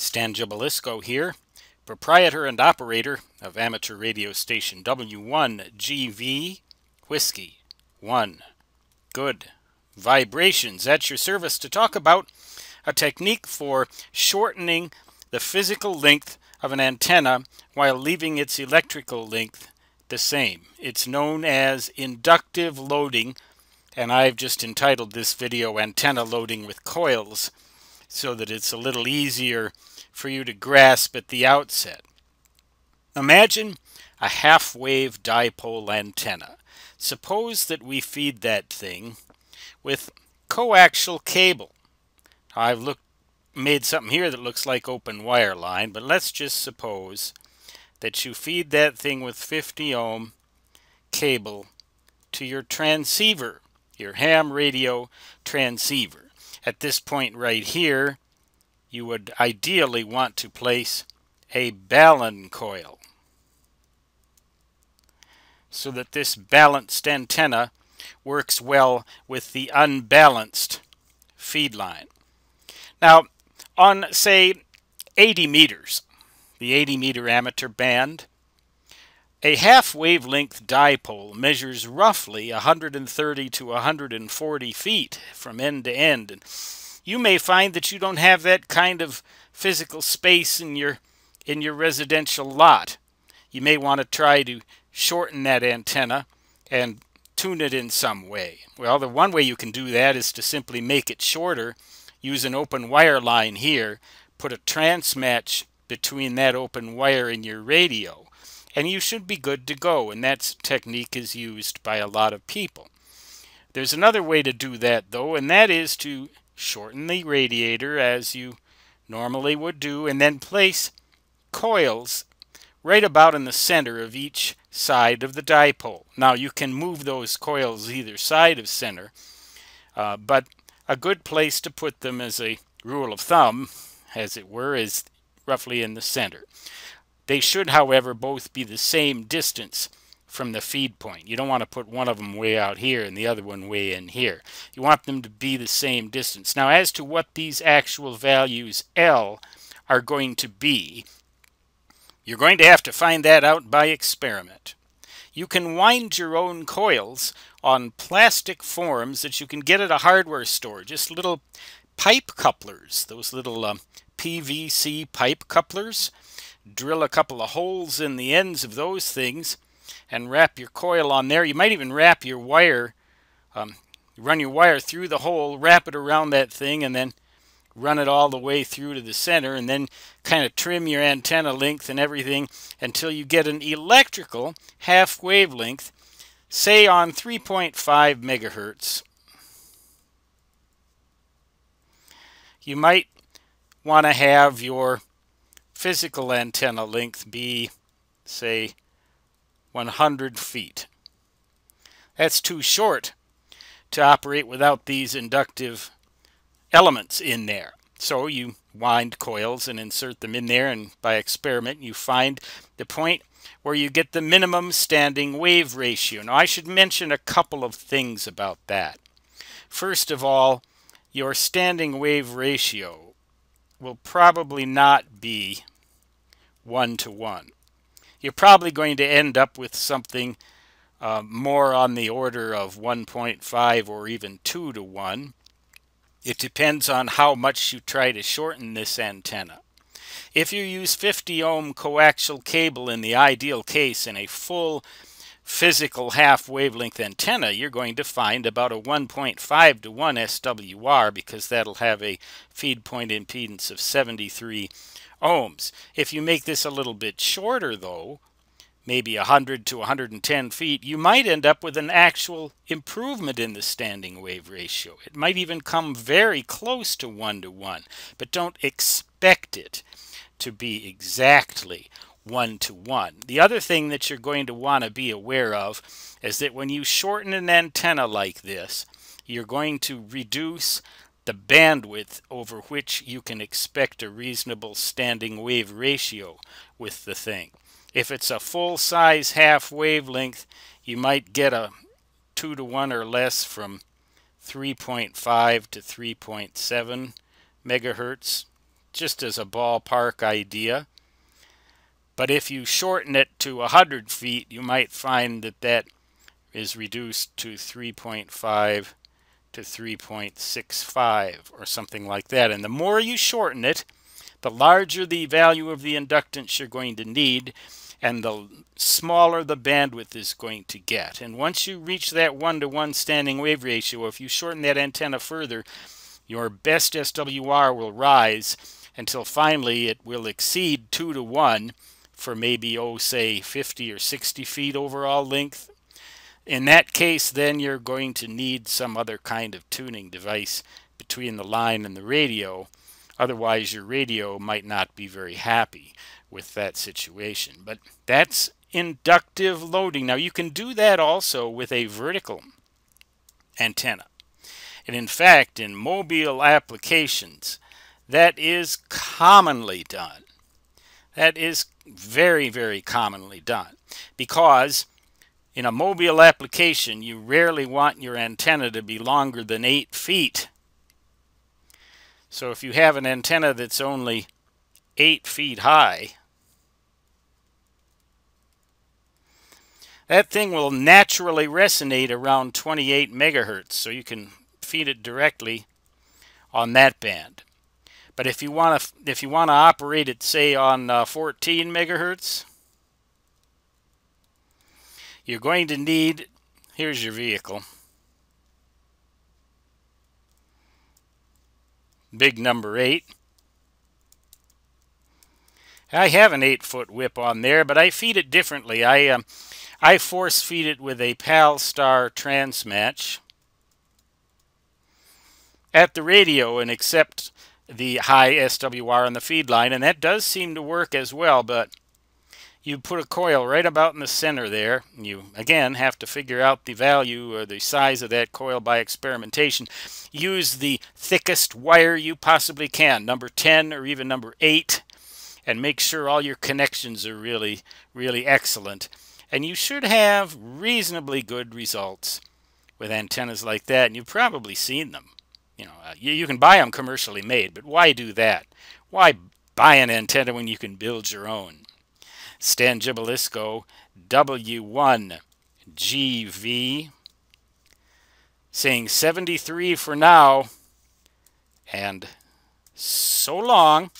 Stan Gibilisco here, proprietor and operator of amateur radio station W1GV Whiskey 1. Good vibrations at your service to talk about a technique for shortening the physical length of an antenna while leaving its electrical length the same. It's known as inductive loading and I've just entitled this video antenna loading with coils so that it's a little easier for you to grasp at the outset. Imagine a half-wave dipole antenna. Suppose that we feed that thing with coaxial cable. I've looked, made something here that looks like open wire line, but let's just suppose that you feed that thing with 50 ohm cable to your transceiver, your ham radio transceiver. At this point right here, you would ideally want to place a balun coil so that this balanced antenna works well with the unbalanced feed line. Now, on, say, 80 meters, the 80 meter amateur band, a half wavelength dipole measures roughly 130 to 140 feet from end to end. And you may find that you don't have that kind of physical space in your in your residential lot. You may want to try to shorten that antenna and tune it in some way. Well, the one way you can do that is to simply make it shorter, use an open wire line here, put a transmatch between that open wire and your radio, and you should be good to go. And that technique is used by a lot of people. There's another way to do that, though, and that is to shorten the radiator as you normally would do, and then place coils right about in the center of each side of the dipole. Now you can move those coils either side of center, uh, but a good place to put them as a rule of thumb, as it were, is roughly in the center. They should, however, both be the same distance from the feed point. You don't want to put one of them way out here and the other one way in here. You want them to be the same distance. Now, as to what these actual values L are going to be, you're going to have to find that out by experiment. You can wind your own coils on plastic forms that you can get at a hardware store, just little pipe couplers, those little um, PVC pipe couplers. Drill a couple of holes in the ends of those things and wrap your coil on there. You might even wrap your wire, um, run your wire through the hole, wrap it around that thing, and then run it all the way through to the center, and then kind of trim your antenna length and everything until you get an electrical half wavelength, say on 3.5 megahertz. You might want to have your physical antenna length be, say, 100 feet. That's too short to operate without these inductive elements in there. So you wind coils and insert them in there and by experiment you find the point where you get the minimum standing wave ratio. Now I should mention a couple of things about that. First of all, your standing wave ratio will probably not be one to one. You're probably going to end up with something uh, more on the order of 1.5 or even 2 to 1. It depends on how much you try to shorten this antenna. If you use 50 ohm coaxial cable in the ideal case in a full physical half wavelength antenna, you're going to find about a 1.5 to 1 SWR because that'll have a feed point impedance of 73 ohms. If you make this a little bit shorter though, maybe 100 to 110 feet, you might end up with an actual improvement in the standing wave ratio. It might even come very close to 1 to 1, but don't expect it to be exactly 1 to 1. The other thing that you're going to want to be aware of is that when you shorten an antenna like this, you're going to reduce the bandwidth over which you can expect a reasonable standing wave ratio with the thing. If it's a full size half wavelength, you might get a 2 to 1 or less from 3.5 to 3.7 megahertz just as a ballpark idea. But if you shorten it to 100 feet, you might find that that is reduced to 3.5 to 3.65 or something like that. And the more you shorten it, the larger the value of the inductance you're going to need and the smaller the bandwidth is going to get. And once you reach that one-to-one -one standing wave ratio, if you shorten that antenna further, your best SWR will rise until finally it will exceed 2 to 1 for maybe, oh, say 50 or 60 feet overall length. In that case, then you're going to need some other kind of tuning device between the line and the radio. Otherwise, your radio might not be very happy with that situation. But that's inductive loading. Now you can do that also with a vertical antenna. And in fact, in mobile applications, that is commonly done. That is very, very commonly done. Because in a mobile application, you rarely want your antenna to be longer than 8 feet. So if you have an antenna that's only 8 feet high, That thing will naturally resonate around 28 megahertz, so you can feed it directly on that band. But if you want to if you want to operate it say on uh, 14 megahertz, you're going to need here's your vehicle. Big number 8. I have an 8 foot whip on there, but I feed it differently. I um, I force feed it with a PAL-STAR transmatch at the radio and accept the high SWR on the feed line, and that does seem to work as well, but you put a coil right about in the center there. And you, again, have to figure out the value or the size of that coil by experimentation. Use the thickest wire you possibly can, number 10 or even number 8, and make sure all your connections are really, really excellent. And you should have reasonably good results with antennas like that. And you've probably seen them. You know, uh, you, you can buy them commercially made, but why do that? Why buy an antenna when you can build your own? Stan Gibilisco, W1GV, saying 73 for now, and so long.